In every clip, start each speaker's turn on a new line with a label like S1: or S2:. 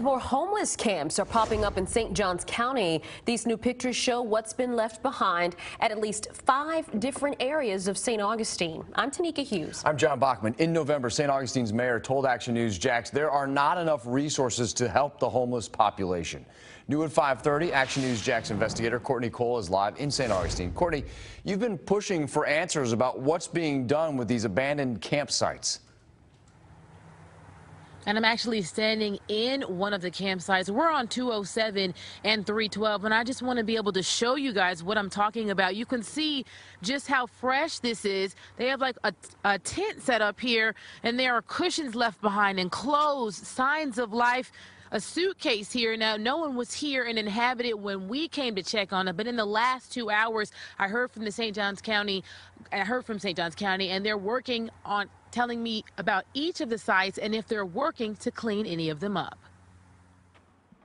S1: More homeless camps are popping up in St. Johns County. These new pictures show what's been left behind at at least five different areas of St. Augustine. I'm Tenikka Hughes.
S2: I'm John Bachman. In November, St. Augustine's mayor told Action News Jax there are not enough resources to help the homeless population. New at 5:30, Action News Jax investigator Courtney Cole is live in St. Augustine. Courtney, you've been pushing for answers about what's being done with these abandoned campsites.
S3: And I'm actually standing in one of the campsites. We're on 207 and 312, and I just want to be able to show you guys what I'm talking about. You can see just how fresh this is. They have like a, a tent set up here, and there are cushions left behind and clothes, signs of life a suitcase here. Now, no one was here and inhabited when we came to check on it, but in the last two hours, I heard from the St. Johns County, I heard from St. Johns County, and they're working on telling me about each of the sites and if they're working to clean any of them up.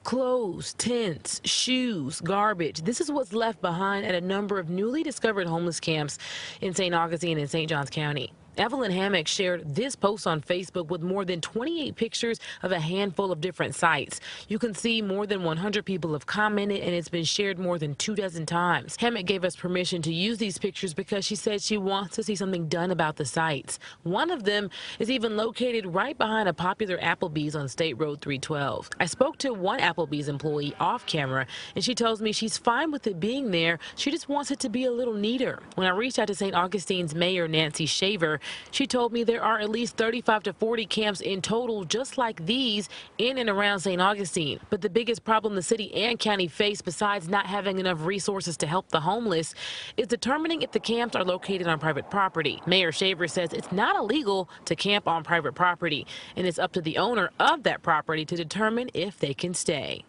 S3: Clothes, tents, shoes, garbage. This is what's left behind at a number of newly discovered homeless camps in St. Augustine and St. Johns County. Evelyn Hammack shared this post on Facebook with more than 28 pictures of a handful of different sites. You can see more than 100 people have commented and it's been shared more than two dozen times. Hammack gave us permission to use these pictures because she said she wants to see something done about the sites. One of them is even located right behind a popular Applebee's on State Road 312. I spoke to one Applebee's employee off camera and she tells me she's fine with it being there. She just wants it to be a little neater. When I reached out to St. Augustine's Mayor Nancy Shaver, she told me there are at least 35 to 40 camps in total just like these in and around St. Augustine. But the biggest problem the city and county face besides not having enough resources to help the homeless is determining if the camps are located on private property. Mayor Shaver says it's not illegal to camp on private property and it's up to the owner of that property to determine if they can stay.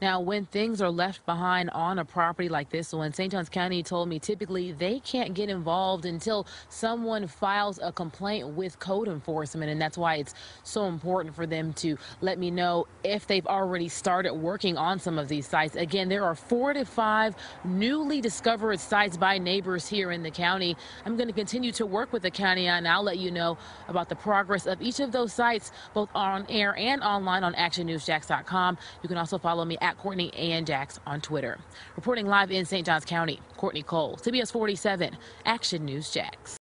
S3: Now, when things are left behind on a property like this one, St. Johns County told me typically they can't get involved until someone files a complaint with code enforcement. And that's why it's so important for them to let me know if they've already started working on some of these sites. Again, there are four to five newly discovered sites by neighbors here in the county. I'm going to continue to work with the county and I'll let you know about the progress of each of those sites, both on air and online on actionnewsjax.com. You can also follow me at Courtney and Jax on Twitter. Reporting live in St. Johns County, Courtney Cole, CBS 47, Action News Jax.